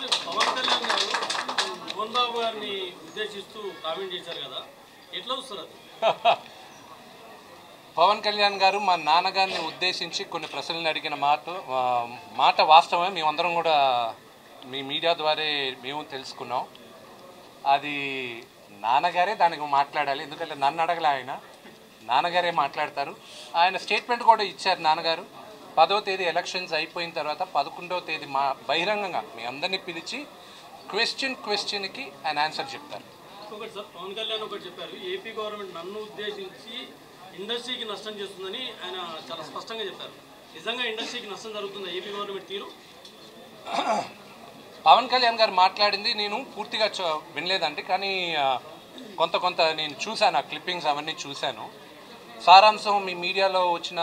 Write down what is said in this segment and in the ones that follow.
Sir Pawan Kalyan గారు మోహన్ బాబు గారిని ఉద్దేశిస్తూ comment చేశారు కదా. ఎట్లా వస్తారు అది? పవన్ కళ్యాణ్ గారు మా నాన్నగారిని ఉద్దేశించి కొన్ని ప్రశ్నలు అడిగిన మాట మాట వాస్తవమే. మేమందరం కూడా మీ మీడియా ద్వారా మేము తెలుసుకున్నాం. అది నాన్నగారే దానికి మాట్లాడాలి. ఎందుకంటే నన్ను అడగలే ఆయన. నాన్నగారే మాట్లాడతారు. ఆయన స్టేట్మెంట్ కూడా ఇచ్చారు నాన్నగారు. పదో తేదీ ఎలక్షన్స్ అయిపోయిన తర్వాత పదకొండవ తేదీ మా బహిరంగంగా మీ అందరినీ పిలిచి క్వశ్చన్ క్వశ్చన్కి ఆయన ఆన్సర్ చెప్తారు. ఒకటి సార్ పవన్ కళ్యాణ్ ఒకటి చెప్పారు. ఏపీ గవర్నమెంట్ నన్ను ఉద్దేశించి ఇండస్ట్రీకి నష్టం చేస్తుందని ఆయన చాలా స్పష్టంగా చెప్పారు. నిజంగా ఇండస్ట్రీకి నష్టం జరుగుతుందా? ఏపీ గవర్నమెంట్ తీరు? పవన్ కళ్యాణ్ గారు మాట్లాడింది నేను పూర్తిగా వినలేదండి. కానీ కొంత కొంత నేను చూశాను ఆ క్లిప్పింగ్స్ అవన్నీ చూశాను. సారాంశం మీ మీడియాలో వచ్చిన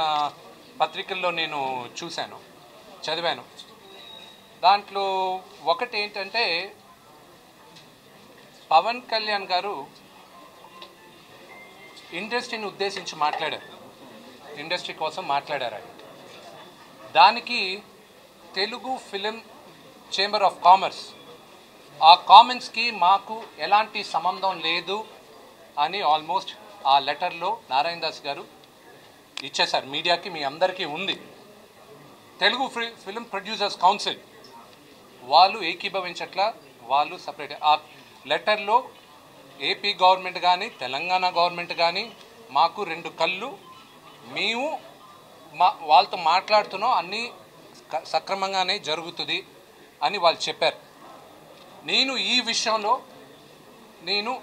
పత్రికల్లో నేను చూశాను చదివాను. దాంట్లో ఒకటి ఏంటంటే పవన్ కళ్యాణ్ గారు ఇండస్ట్రీని ఉద్దేశించి మాట్లాడారు. ఇండస్ట్రీ కోసం మాట్లాడారు ఆయన దానికి Telugu film chamber of commerce ఆ కామెంట్స్కి మాకు ఎలాంటి సంబంధం లేదు అని ఆల్మోస్ట్ ఆ లెటర్లో నారాయణ దాస్ గారు ఇచ్చేశారు. మీడియాకి మీ అందరికీ ఉంది. తెలుగు ఫిల్ ఫిలిం ప్రొడ్యూసర్స్ కౌన్సిల్. వాళ్ళు ఏకీభవించట్లా వాళ్ళు సపరేట్ ఆ లెటర్లో ఏపీ గవర్నమెంట్ కానీ తెలంగాణ గవర్నమెంట్ కానీ మాకు రెండు కళ్ళు. మేము మా వాళ్ళతో మాట్లాడుతున్నాం అన్నీ క- సక్రమంగానే జరుగుతుంది అని వాళ్ళు చెప్పారు. నేను ఈ విషయంలో నేను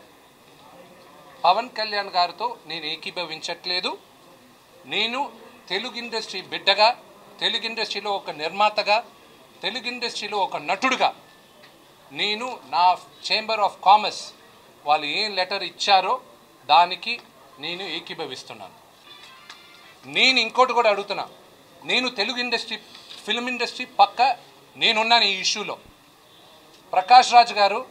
పవన్ కళ్యాణ్ గారితో నేను ఏకీభవించట్లేదు. నేను తెలుగు ఇండస్ట్రీ బిడ్డగా తెలుగు ఇండస్ట్రీలో ఒక నిర్మాతగా తెలుగు ఇండస్ట్రీలో ఒక నటుడుగా నేను నా చేంబర్ ఆఫ్ కామర్స్ వాళ్ళు ఏం లెటర్ ఇచ్చారో దానికి నేను ఏకీభవిస్తున్నాను. నేను ఇంకోటి కూడా అడుగుతున్నా. నేను తెలుగు ఇండస్ట్రీ ఫిల్మ్ ఇండస్ట్రీ పక్క నేనున్నాను ఈ ఇష్యూలో. ప్రకాష్ రాజ్ గారు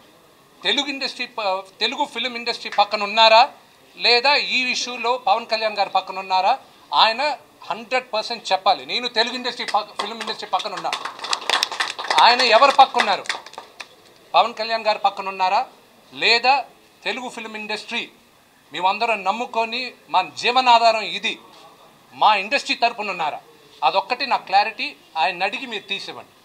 తెలుగు ఇండస్ట్రీ ప- తెలుగు ఫిల్మ్ ఇండస్ట్రీ పక్కన ఉన్నారా లేదా ఈ ఇష్యూలో పవన్ కళ్యాణ్ గారు పక్కన ఉన్నారా ఆయన హండ్రెడ్ పర్సెంట్ చెప్పాలి. నేను తెలుగు ఇండస్ట్రీ పక్క ఫిల్మ్ ఇండస్ట్రీ పక్కన ఉన్నా. ఆయన ఎవరు పక్కన్నారు పవన్ కళ్యాణ్ గారు పక్కన ఉన్నారా? లేదా తెలుగు ఫిల్మ్ ఇండస్ట్రీ మేమందరం నమ్ముకొని మా జీవనాధారం ఇది. మా ఇండస్ట్రీ తరపున ఉన్నారా? అదొక్కటి నా క్లారిటీ. ఆయన అడిగి మీరు తీసివ్వండి.